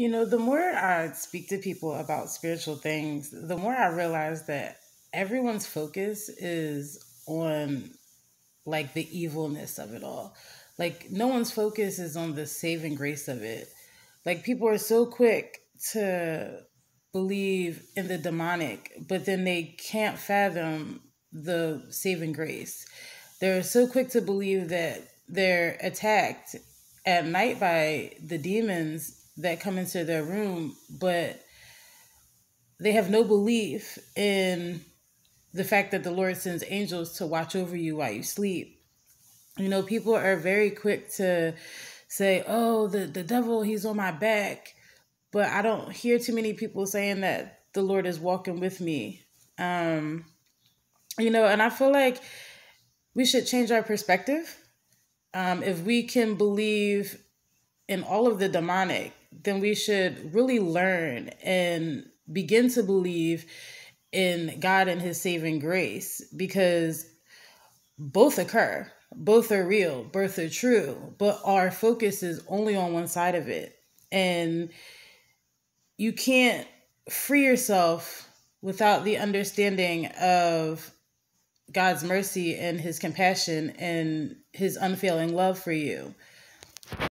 You know, the more I speak to people about spiritual things, the more I realize that everyone's focus is on like the evilness of it all. Like no one's focus is on the saving grace of it. Like people are so quick to believe in the demonic, but then they can't fathom the saving grace. They're so quick to believe that they're attacked at night by the demons that come into their room, but they have no belief in the fact that the Lord sends angels to watch over you while you sleep. You know, people are very quick to say, "Oh, the the devil, he's on my back," but I don't hear too many people saying that the Lord is walking with me. Um, you know, and I feel like we should change our perspective. Um, if we can believe in all of the demonic, then we should really learn and begin to believe in God and his saving grace because both occur, both are real, both are true, but our focus is only on one side of it. And you can't free yourself without the understanding of God's mercy and his compassion and his unfailing love for you.